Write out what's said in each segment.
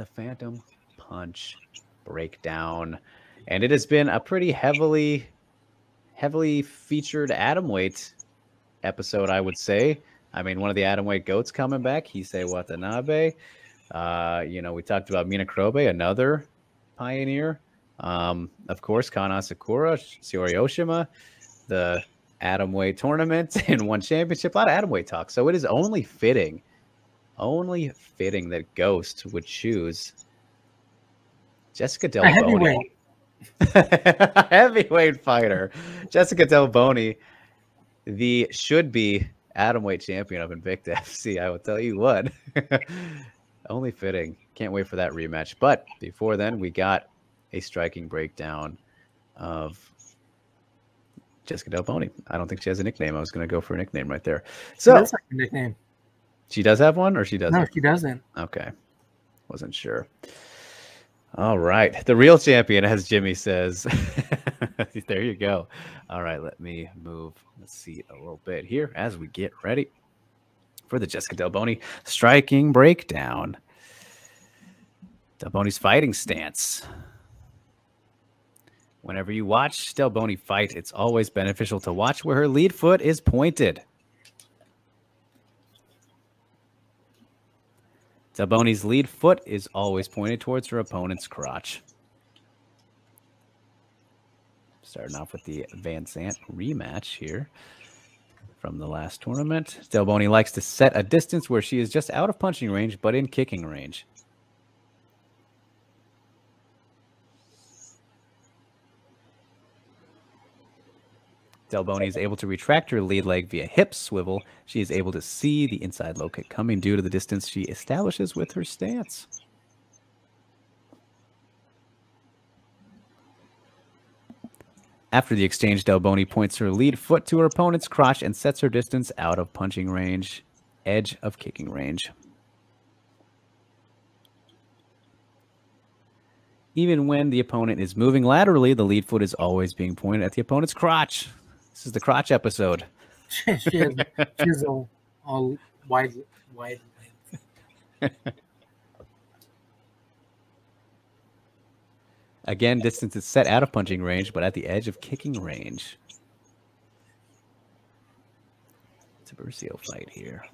the Phantom Punch breakdown. And it has been a pretty heavily, heavily featured atom weight episode, I would say. I mean, one of the atom weight goats coming back, Hisae Watanabe. Uh, you know, we talked about Mina Kurobe, another pioneer. Um, of course, Kana Sakura, Shiori Oshima, the atom weight tournament and one championship. A lot of atom weight talk. So it is only fitting, only fitting that Ghost would choose Jessica Delboni. Heavyweight. heavyweight fighter. Jessica Delboni, the should be atom weight champion of Invicta FC. I will tell you what. only fitting. Can't wait for that rematch. But before then, we got a striking breakdown of Jessica Delboni. I don't think she has a nickname. I was going to go for a nickname right there. So, does have a nickname. She does have one, or she doesn't? No, she doesn't. Okay, wasn't sure. All right, the real champion, as Jimmy says. there you go. All right, let me move the seat a little bit here as we get ready for the Jessica Delboni striking breakdown. Delboni's fighting stance. Whenever you watch Delboni fight, it's always beneficial to watch where her lead foot is pointed. Delboni's lead foot is always pointed towards her opponent's crotch. Starting off with the Van Zant rematch here from the last tournament. Delboni likes to set a distance where she is just out of punching range, but in kicking range. Delboni is able to retract her lead leg via hip swivel. She is able to see the inside low kick coming due to the distance she establishes with her stance. After the exchange, Delboni points her lead foot to her opponent's crotch and sets her distance out of punching range, edge of kicking range. Even when the opponent is moving laterally, the lead foot is always being pointed at the opponent's crotch. This is the crotch episode. she has, she has a, a wide, wide Again, distance is set out of punching range, but at the edge of kicking range. It's a Versio fight here.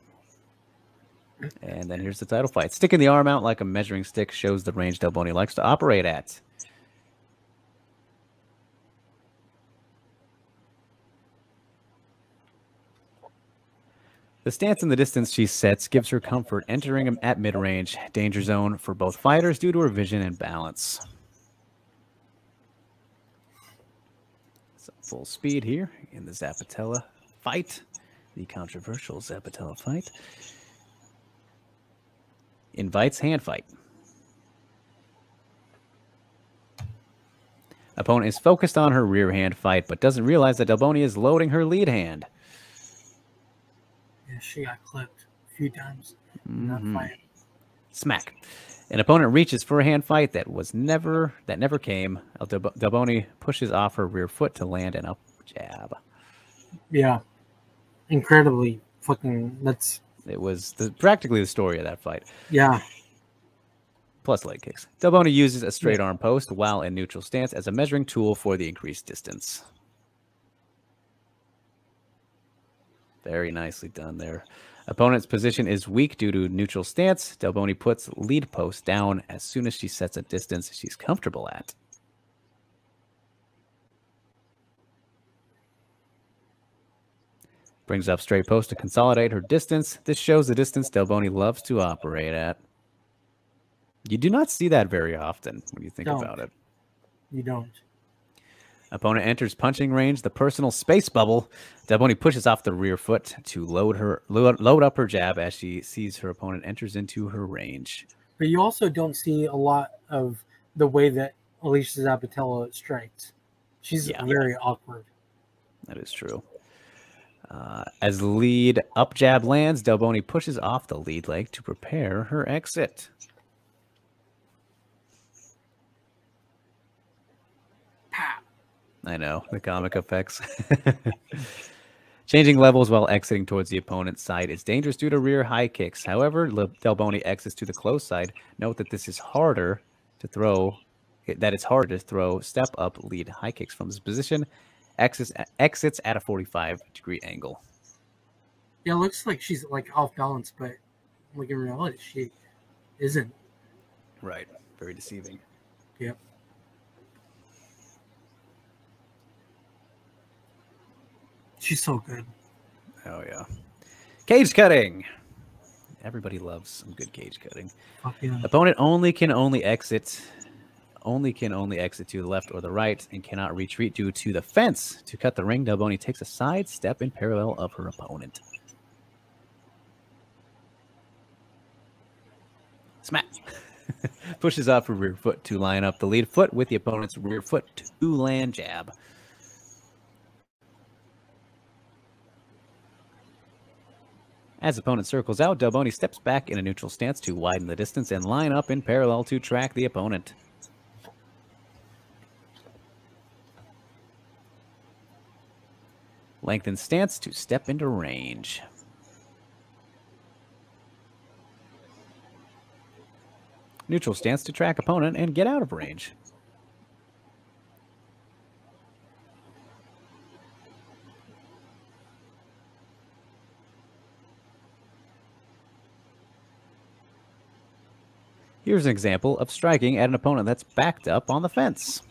And then here's the title fight. Sticking the arm out like a measuring stick shows the range Delboni likes to operate at. The stance in the distance she sets gives her comfort entering him at mid range, danger zone for both fighters due to her vision and balance. So full speed here in the Zappitella fight, the controversial Zappitella fight. Invites hand fight. Opponent is focused on her rear hand fight, but doesn't realize that Delboni is loading her lead hand. Yeah, she got clipped a few times Mhm. fight. Smack. An opponent reaches for a hand fight that was never that never came. El Del Del pushes off her rear foot to land an up jab. Yeah, incredibly fucking. That's It was the, practically the story of that fight. yeah. Plus leg kicks. Delboni uses a straight arm post while in neutral stance as a measuring tool for the increased distance. Very nicely done there. Opponent's position is weak due to neutral stance. Delboni puts lead post down as soon as she sets a distance she's comfortable at. Brings up straight post to consolidate her distance. This shows the distance Delboni loves to operate at. You do not see that very often when you think Don't. about it. You don't. Opponent enters punching range, the personal space bubble. Delboni pushes off the rear foot to load her load, load up her jab as she sees her opponent enters into her range. But you also don't see a lot of the way that Alesha Zappitella strikes. She's Yeah. very awkward. That is true. Uh, as lead up jab lands, Delboni pushes off the lead leg to prepare her exit. I know the comic effects. Changing levels while exiting towards the opponent's side is dangerous due to rear high kicks. However, Delboni exits to the close side. Note that this is harder to throw, that it's hard to throw step up lead high kicks from this position. Exits, exits at a 45 degree angle. Yeah, it looks like she's like off balance, but like in reality, she isn't. Right. Very deceiving. Yep. She's so good. Oh yeah. Cage cutting. Everybody loves some good cage cutting. yeah. Opponent only can only exit only can only exit to the left or the right and cannot retreat due to the fence. To cut the ring, Delboni takes a side step in parallel of her opponent. Smack. Pushes off her rear foot to line up the lead foot with the opponent's rear foot to land jab. As opponent circles out, Delboni steps back in a neutral stance to widen the distance and line up in parallel to track the opponent. Lengthen stance to step into range. Neutral stance to track opponent and get out of range. Here's an example of striking at an opponent that's backed up on the fence.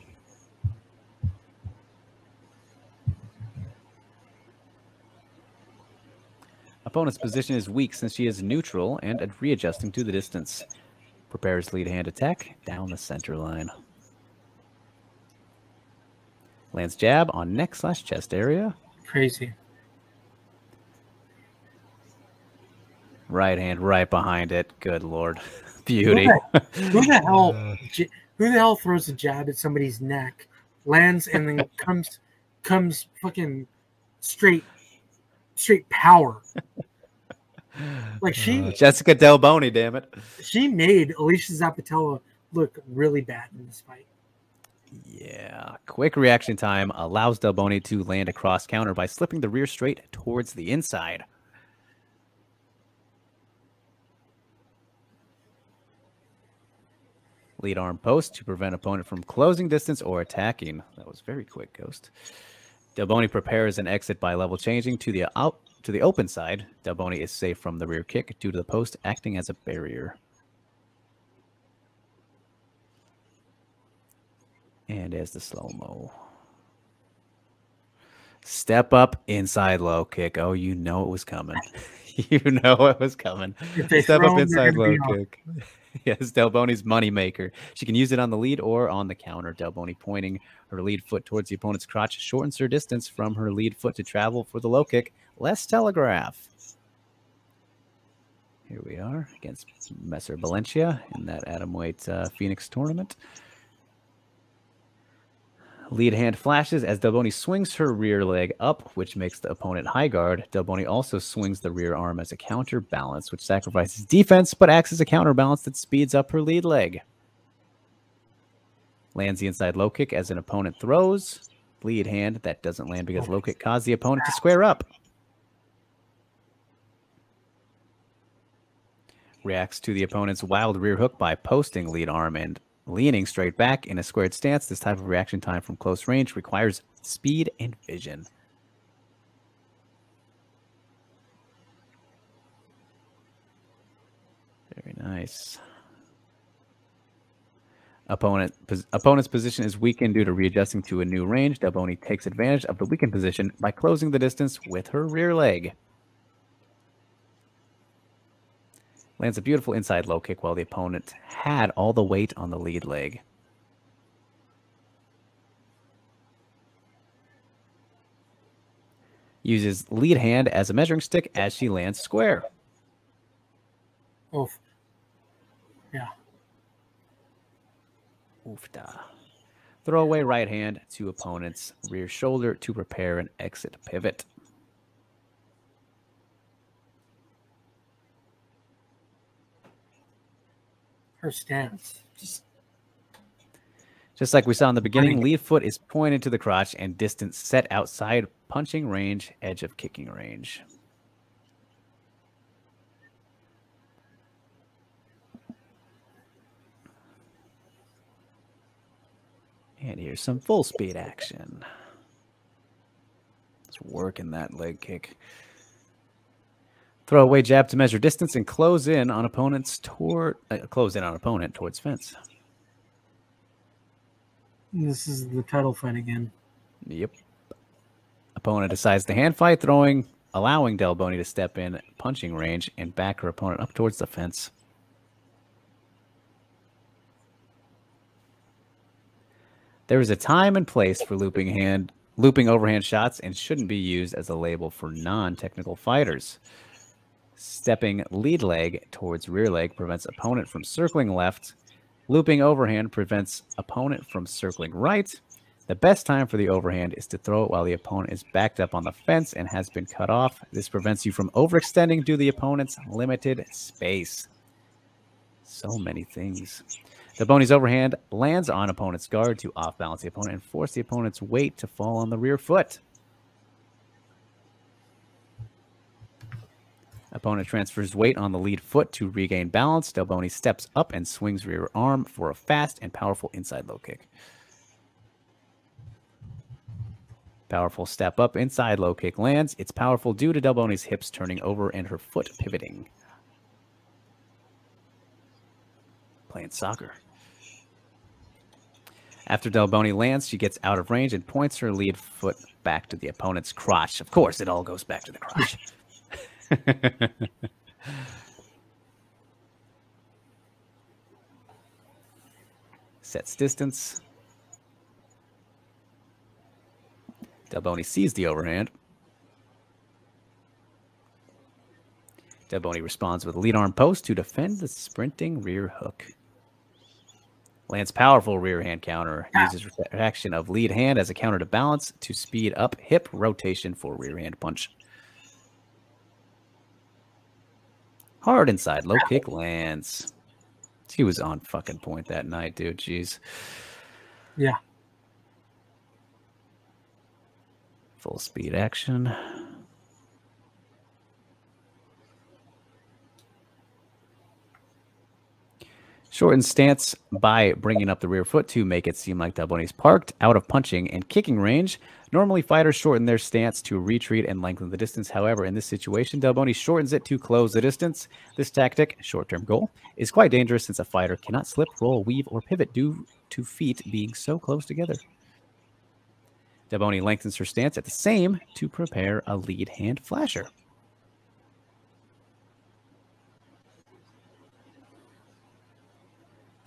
Opponent's position is weak since she is neutral and readjusting to the distance. Prepares lead hand attack down the center line. Lands jab on neck slash chest area. Crazy. Right hand right behind it. Good lord. Beauty. Who the, who the hell who the hell throws a jab at somebody's neck, lands and then comes comes fucking straight straight power. Like she, uh, Jessica Delboni, damn it. She made Alesha Zappitella look really bad in this fight. Yeah, quick reaction time allows Delboni to land a cross counter by slipping the rear straight towards the inside. Lead arm post to prevent opponent from closing distance or attacking. That was very quick, Ghost. Delboni prepares an exit by level changing to the out to the open side. Delboni is safe from the rear kick due to the post acting as a barrier. And as the slow mo. Step up inside low kick. Oh, you know it was coming. you know it was coming. Step up inside low kick. Yes, Delboni's moneymaker. She can use it on the lead or on the counter. Delboni pointing her lead foot towards the opponent's crotch shortens her distance from her lead foot to travel for the low kick. Less telegraph. Here we are against Messer Valencia in that atomweight uh, Phoenix tournament. Lead hand flashes as Delboni swings her rear leg up, which makes the opponent high guard. Delboni also swings the rear arm as a counterbalance, which sacrifices defense but acts as a counterbalance that speeds up her lead leg. Lands the inside low kick as an opponent throws. Lead hand that doesn't land because low kick caused the opponent to square up. Reacts to the opponent's wild rear hook by posting lead arm and Leaning straight back in a squared stance, this type of reaction time from close range requires speed and vision. Very nice. Opponent pos, opponent's position is weakened due to readjusting to a new range. Delboni takes advantage of the weakened position by closing the distance with her rear leg. Lands a beautiful inside low kick while the opponent had all the weight on the lead leg. Uses lead hand as a measuring stick as she lands square. Oof. Yeah. Oofda. Throw away right hand to opponent's rear shoulder to prepare an exit pivot. Her stance. Just Just like we saw in the beginning, lead foot is pointed to the crotch and distance set outside punching range, edge of kicking range. And here's some full speed action. Let's that leg kick. Throw away jab to measure distance and close in on opponents toward uh, close in on opponent towards fence. This is the title fight again. Yep. Opponent decides to hand fight, throwing, allowing Delboni to step in punching range and back her opponent up towards the fence. There is a time and place for looping hand looping overhand shots and shouldn't be used as a label for non-technical fighters. Stepping lead leg towards rear leg prevents opponent from circling left. Looping overhand prevents opponent from circling right. The best time for the overhand is to throw it while the opponent is backed up on the fence and has been cut off. This prevents you from overextending due to the opponent's limited space. So many things. Delboni's overhand lands on opponent's guard to off balance the opponent and force the opponent's weight to fall on the rear foot. Opponent transfers weight on the lead foot to regain balance. Delboni steps up and swings rear arm for a fast and powerful inside low kick. Powerful step up inside low kick lands. It's powerful due to Delboni's hips turning over and her foot pivoting. Playing soccer. After Delboni lands, she gets out of range and points her lead foot back to the opponent's crotch. Of course, it all goes back to the crotch. Sets distance. Delboni sees the overhand. Delboni responds with a lead arm post to defend the sprinting rear hook. Lands powerful rear hand counter. Ah. Uses reaction of lead hand as a counter to balance to speed up hip rotation for rear hand punch. Hard inside, low kick lands. He was on fucking point that night, dude. Jeez. Yeah. Full speed action. Shorten stance by bringing up the rear foot to make it seem like Delboni's parked, out of punching and kicking range. Normally, fighters shorten their stance to retreat and lengthen the distance. However, in this situation, Delboni shortens it to close the distance. This tactic, short term goal, is quite dangerous since a fighter cannot slip, roll, weave, or pivot due to feet being so close together. Delboni lengthens her stance at the same to prepare a lead hand flasher.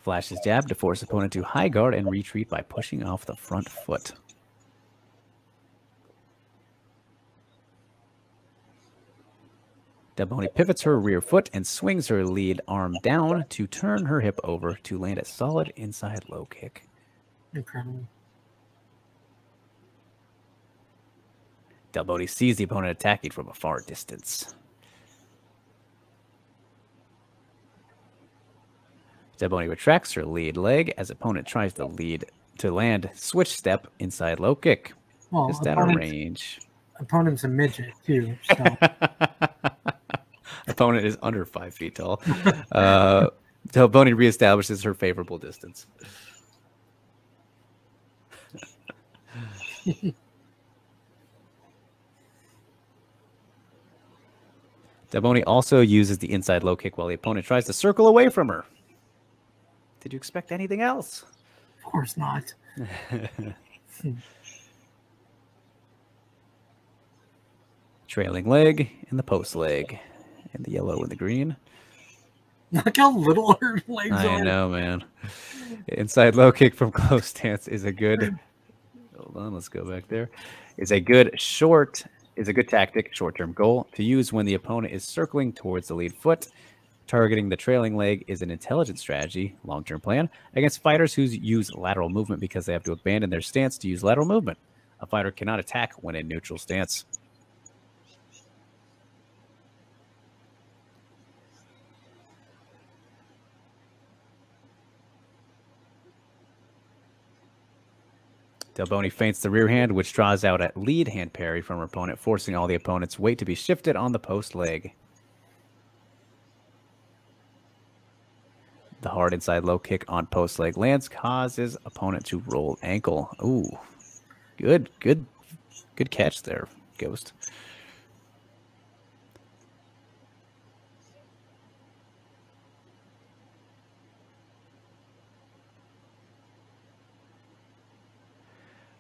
Flashes jab to force opponent to high guard and retreat by pushing off the front foot. Delboni pivots her rear foot and swings her lead arm down to turn her hip over to land a solid inside low kick. Incredible. Delboni sees the opponent attacking from a far distance. Delboni retracts her lead leg as opponent tries to lead to land switch step inside low kick. Well, Just out of range. Opponent's a midget too. So opponent is under five feet tall. Uh, Delboni reestablishes her favorable distance. Delboni also uses the inside low kick while the opponent tries to circle away from her. Did you expect anything else? of course not. Trailing leg and the post leg, and the yellow and the green. Look how little her legs I are. know, man. Inside low kick from close stance is a good. Hold on, let's go back there. Is a good short. Is a good tactic, short-term goal to use when the opponent is circling towards the lead foot. Targeting the trailing leg is an intelligent strategy, long-term plan against fighters who use lateral movement because they have to abandon their stance to use lateral movement. A fighter cannot attack when in neutral stance. Delboni feints the rear hand, which draws out a lead hand parry from her opponent, forcing all the opponent's weight to be shifted on the post leg. The hard inside low kick on post leg lands, causes opponent to roll ankle. Ooh, good, good, good catch there, Ghost.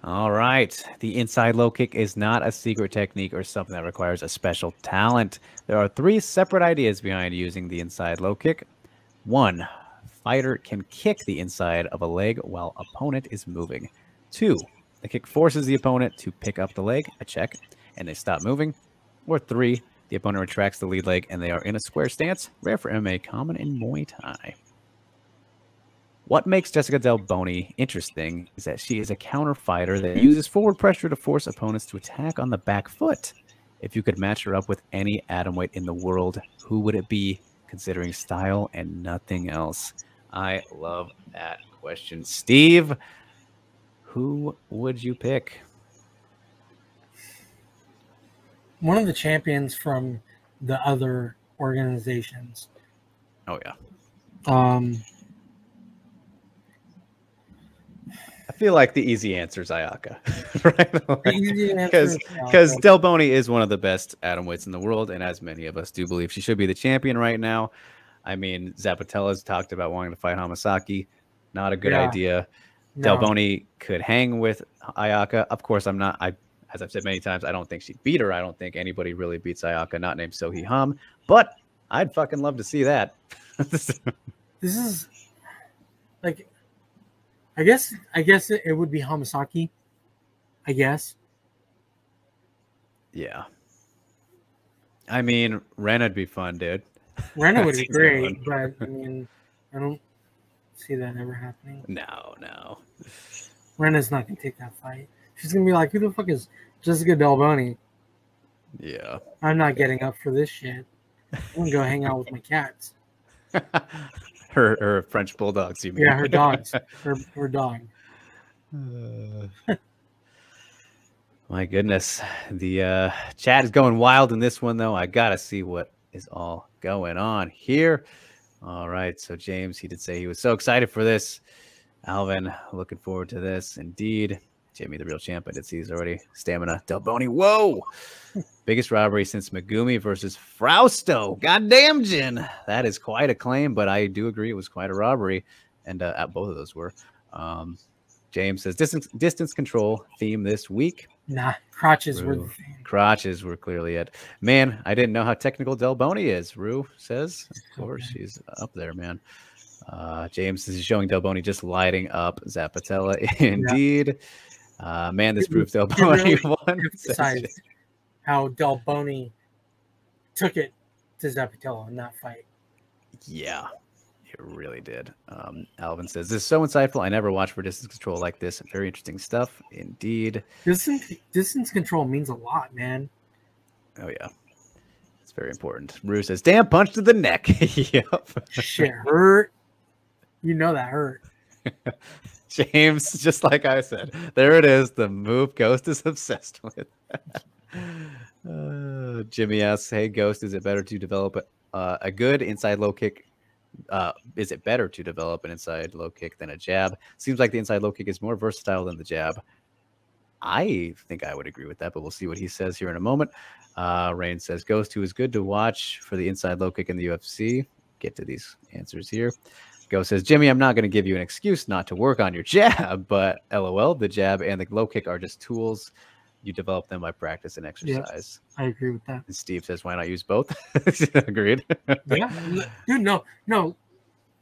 All right. The inside low kick is not a secret technique or something that requires a special talent. There are three separate ideas behind using the inside low kick. One, fighter can kick the inside of a leg while opponent is moving. Two, the kick forces the opponent to pick up the leg, a check, and they stop moving. Or three, the opponent retracts the lead leg and they are in a square stance, rare for MMA, common in Muay Thai. What makes Jessica Delboni interesting is that she is a counter fighter that uses forward pressure to force opponents to attack on the back foot. If you could match her up with any atomweight in the world, who would it be, considering style and nothing else? I love that question. Steve, who would you pick? One of the champions from the other organizations. Oh, yeah. Um, I feel like the easy answer is Ayaka, right? the easy answer Because because. Delboni is one of the best atomweights in the world, and as many of us do believe, she should be the champion right now. I mean, Zappitella's talked about wanting to fight Hamasaki. Not a good Yeah. idea. No. Delboni could hang with Ayaka. Of course, I'm not. I, as I've said many times, I don't think she'd beat her. I don't think anybody really beats Ayaka, not named Seo Hee Ham. But I'd fucking love to see that. this is like I guess I guess it, it would be Hamasaki. I guess. yeah. I mean, Rena'd be fun, dude. Rena would be great, but I mean I don't see that ever happening. No, no. Rena's not gonna take that fight. She's gonna be like, Who the fuck is Jessica Delboni? Yeah. I'm not getting up for this shit. I'm gonna go hang out with my cats. her her French bulldogs, you mean? Yeah, her dogs. Her her dog. Uh, My goodness. The uh, chat is going wild in this one, though. I got to see what is all going on here. All right. So, James, he did say he was so excited for this. Alvin, looking forward to this. Indeed. Jimmy, the real champ. I did see he's already stamina. Delboni. Whoa. Biggest robbery since Megumi versus Frausto. Goddamn, Jin. That is quite a claim, but I do agree it was quite a robbery. And uh, both of those were. Um, James says distance distance control theme this week. Nah, crotches were the thing. Crotches were clearly it. Man, I didn't know how technical Delboni is. Rue says, of course, she's up there, man. Uh, James is showing Delboni just lighting up Zappitella. Indeed. Uh, man, this proves Del really Boni won. how Delboni took it to Zappitella in that fight. Yeah, it really did. Um, Alvin says, This is so insightful. I never watched for distance control like this. Very interesting stuff. Indeed. Distance distance control means a lot, man. Oh, yeah. It's very important. Rue says, Damn, punch to the neck. yep. Shit hurt. You know that hurt. James, just like I said, there it is. The move Ghost is obsessed with. uh, Jimmy asks, "Hey, Ghost, is it better to develop a, uh, a good inside low kick? Uh, is it better to develop an inside low kick than a jab? Seems like the inside low kick is more versatile than the jab. I think I would agree with that, but we'll see what he says here in a moment. Uh, Rain says, Ghost, who is good to watch for the inside low kick in the UFC. Get to these answers here. Ghost says, Jimmy, I'm not going to give you an excuse not to work on your jab, but lol, the jab and the low kick are just tools. You develop them by practice and exercise. I agree with that. And Steve says, why not use both? Agreed. Yeah, dude. No, no.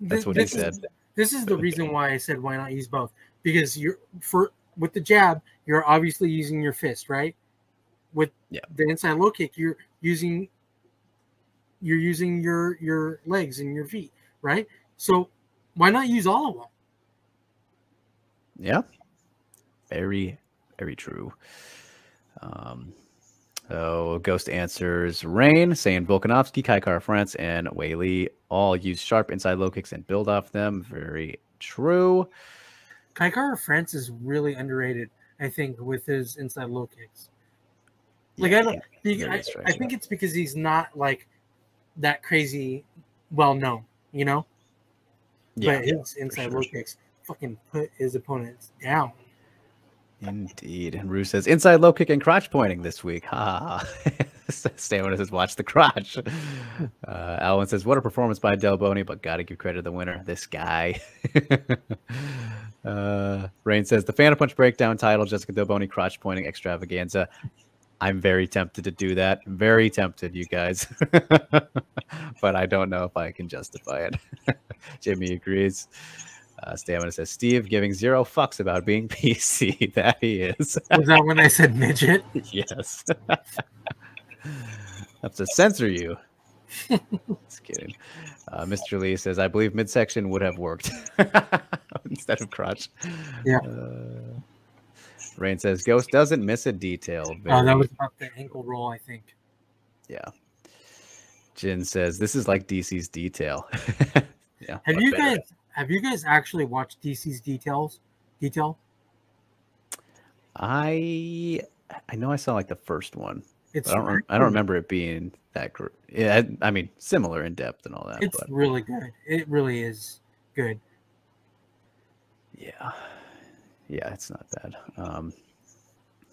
That's what he this is- said. this is the reason why I said why not use both because you're for with the jab you're obviously using your fist right with Yeah. the inside low kick you're using you're using your your legs and your feet right so why not use all of them Yeah. Very, very true. Um, so Ghost answers Rain, saying Volkanovski, Kai Kara-France, and Weili all use sharp inside low kicks and build off them. Very true. Kai Kara-France is really underrated I think, with his inside low kicks. Like Yeah, I don't, yeah, be- very I, I think out. it's because he's not like that crazy, well known. You know, yeah, but his inside sure. low kicks fucking put his opponents down. Indeed. And Rue says inside low kick and crotch pointing this week. Ha ha. Stamina says watch the crotch. Uh, Alwyn says what a performance by Delboni, but gotta give credit to the winner, this guy. uh, Rain says the Phantom Punch breakdown title, Jessica Delboni crotch pointing extravaganza. I'm very tempted to do that. Very tempted, you guys. but I don't know if I can justify it. Jimmy agrees. Uh, Stamina says Steve giving zero fucks about being PC. that he is. Was that when I said midget? yes. have to censor you. Just kidding. Uh, Mr. Lee says, I believe midsection would have worked instead of crotch. Yeah. Uh, Rain says, Ghost doesn't miss a detail. Oh, that was about the ankle roll, I think. yeah. Jin says, This is like DC's detail. yeah. Have you better. guys have you guys actually watched DC's details? Detail? I I know I saw like the first one. It's I don't. Rem- I don't remember it being that. Gr- yeah, I I mean, similar in depth and all that. It's but really good. It really is good. yeah, yeah, it's not bad. Um,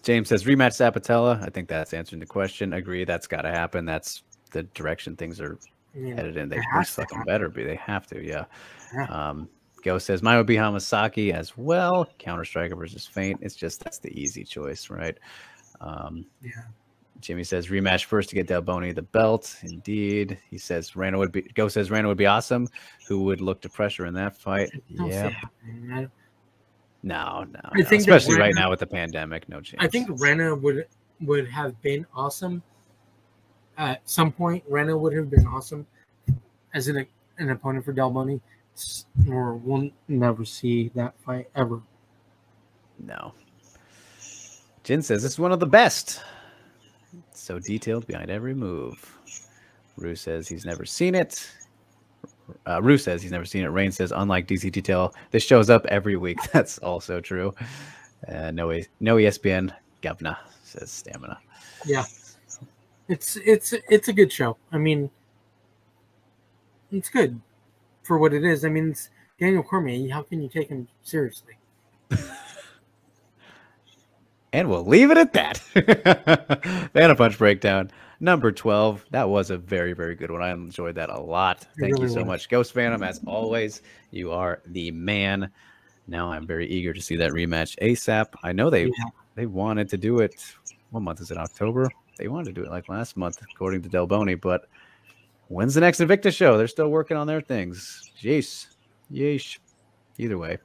James says rematch Zappitella. I think that's answering the question. Agree. That's got to happen. That's the direction things are You know, headed in. They at has to better be. They have to. Yeah. Yeah. Um, Go says mine would be Hamasaki as well. Counter Striker versus Faint. It's just that's the easy choice, right? Um, yeah. Jimmy says rematch first to get Delboni the belt. Indeed, he says Randall would be. Go says Randall would be awesome. Who would look to pressure in that fight? Yeah, it happening. I- no, no, I no. think especially right now with the pandemic, no chance. I think Rena would would have been awesome. At some point, Rena would have been awesome as an an opponent for Delboni. Or we'll never see that fight ever. no. Jin says is one of the best. So detailed behind every move. Rue says he's never seen it. Uh, Rue says he's never seen it. Rain says, unlike DC Detail, this shows up every week. That's also true. Uh, no, no ESPN. Governor says Stamina. Yeah, it's it's it's a good show. I mean, it's good for what it is. I mean, it's Daniel Cormier. How can you take him seriously? And we'll leave it at that. Banner Punch Breakdown, number 12. That was a very, very good one. I enjoyed that a lot. Thank you so was. much, Ghost Phantom. As always, you are the man. Now I'm very eager to see that rematch ASAP. I know they Yeah. they wanted to do it. What month is it? October? They wanted to do it like last month, according to Delboni, but when's the next Invicta show? They're still working on their things. Jeez. Yeesh. Either way,